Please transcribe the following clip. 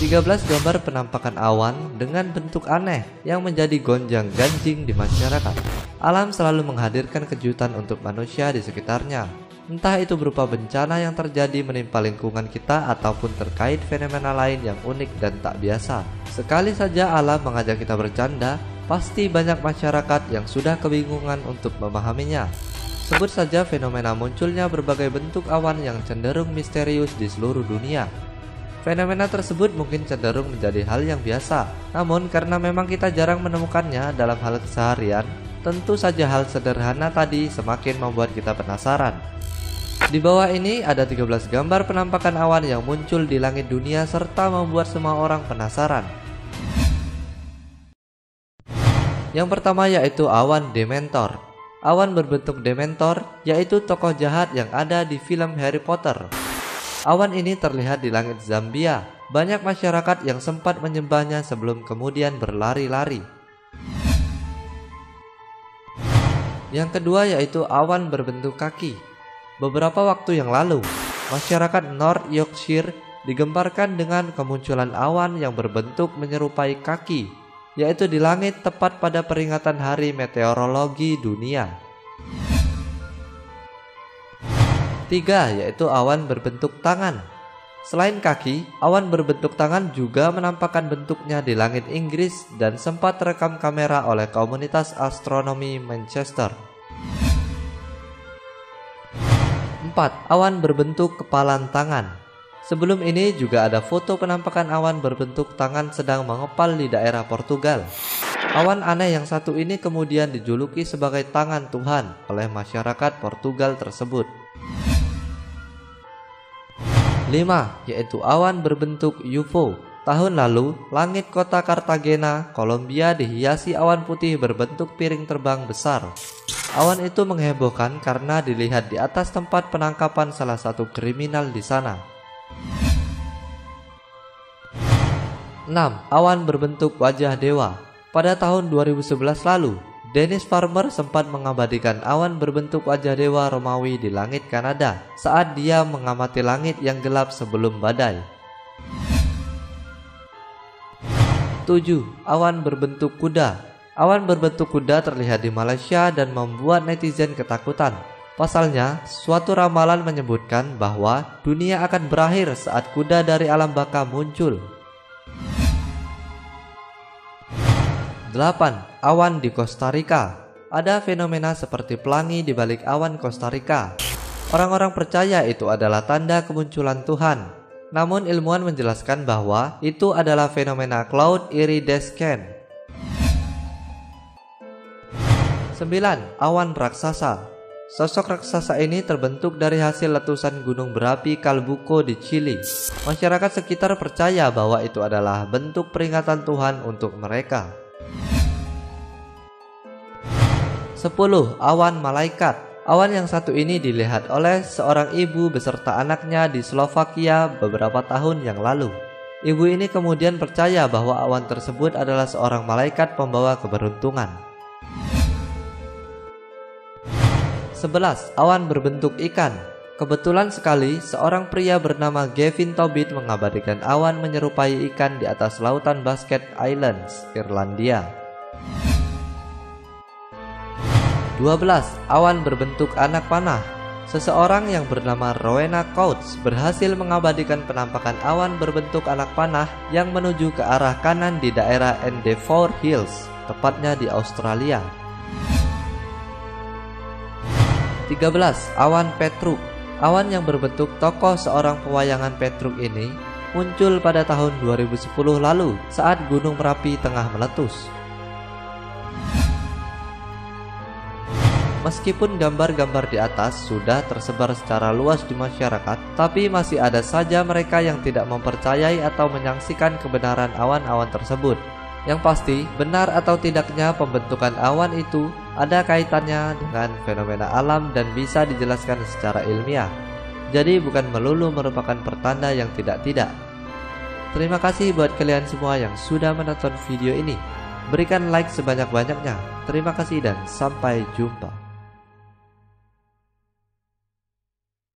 13 gambar penampakan awan dengan bentuk aneh yang menjadi gonjang ganjing di masyarakat. Alam selalu menghadirkan kejutan untuk manusia di sekitarnya. Entah itu berupa bencana yang terjadi menimpa lingkungan kita ataupun terkait fenomena lain yang unik dan tak biasa. Sekali saja alam mengajak kita bercanda, pasti banyak masyarakat yang sudah kebingungan untuk memahaminya. Sebut saja fenomena munculnya berbagai bentuk awan yang cenderung misterius di seluruh dunia. Fenomena tersebut mungkin cenderung menjadi hal yang biasa, namun karena memang kita jarang menemukannya dalam hal keseharian, tentu saja hal sederhana tadi semakin membuat kita penasaran. Di bawah ini ada 13 gambar penampakan awan yang muncul di langit dunia serta membuat semua orang penasaran. Yang pertama yaitu awan Dementor. Awan berbentuk Dementor yaitu tokoh jahat yang ada di film Harry Potter. Awan ini terlihat di langit Zambia. Banyak masyarakat yang sempat menyembahnya sebelum kemudian berlari-lari. Yang kedua yaitu awan berbentuk kaki. Beberapa waktu yang lalu, masyarakat North Yorkshire digemparkan dengan kemunculan awan yang berbentuk menyerupai kaki, yaitu di langit tepat pada peringatan Hari Meteorologi Dunia. Tiga, yaitu awan berbentuk tangan. Selain kaki, awan berbentuk tangan juga menampakkan bentuknya di langit Inggris dan sempat terekam kamera oleh komunitas astronomi Manchester. 4. Awan berbentuk kepalan tangan Sebelum ini juga ada foto penampakan awan berbentuk tangan sedang mengepal di daerah Portugal. Awan aneh yang satu ini kemudian dijuluki sebagai tangan Tuhan oleh masyarakat Portugal tersebut. 5. Yaitu awan berbentuk UFO. Tahun lalu, langit kota Cartagena, Kolombia dihiasi awan putih berbentuk piring terbang besar. Awan itu menghebohkan karena dilihat di atas tempat penangkapan salah satu kriminal di sana. 6. Awan berbentuk wajah dewa. Pada tahun 2011 lalu, Dennis Farmer sempat mengabadikan awan berbentuk wajah dewa Romawi di langit Kanada saat dia mengamati langit yang gelap sebelum badai. 7. Awan berbentuk kuda Awan berbentuk kuda terlihat di Malaysia dan membuat netizen ketakutan. Pasalnya, suatu ramalan menyebutkan bahwa dunia akan berakhir saat kuda dari alam baka muncul. 8. Awan di Costa Rica Ada fenomena seperti pelangi di balik awan Costa Rica. Orang-orang percaya itu adalah tanda kemunculan Tuhan. Namun ilmuwan menjelaskan bahwa itu adalah fenomena cloud iridescent. 9. Awan raksasa Sosok raksasa ini terbentuk dari hasil letusan gunung berapi Calbuco di Chili. Masyarakat sekitar percaya bahwa itu adalah bentuk peringatan Tuhan untuk mereka. 10. Awan malaikat Awan yang satu ini dilihat oleh seorang ibu beserta anaknya di Slovakia beberapa tahun yang lalu. Ibu ini kemudian percaya bahwa awan tersebut adalah seorang malaikat pembawa keberuntungan. 11. Awan berbentuk ikan Kebetulan sekali, seorang pria bernama Gavin Tobit mengabadikan awan menyerupai ikan di atas lautan Basket Islands, Irlandia. 12. Awan berbentuk anak panah Seseorang yang bernama Rowena Coates berhasil mengabadikan penampakan awan berbentuk anak panah yang menuju ke arah kanan di daerah Endeavour Hills, tepatnya di Australia. 13. Awan Petruk Awan yang berbentuk tokoh seorang pewayangan Petruk ini muncul pada tahun 2010 lalu saat Gunung Merapi tengah meletus. Meskipun gambar-gambar di atas sudah tersebar secara luas di masyarakat, tapi masih ada saja mereka yang tidak mempercayai atau menyaksikan kebenaran awan-awan tersebut. Yang pasti, benar atau tidaknya pembentukan awan itu ada kaitannya dengan fenomena alam dan bisa dijelaskan secara ilmiah. Jadi bukan melulu merupakan pertanda yang tidak-tidak. Terima kasih buat kalian semua yang sudah menonton video ini. Berikan like sebanyak-banyaknya. Terima kasih dan sampai jumpa.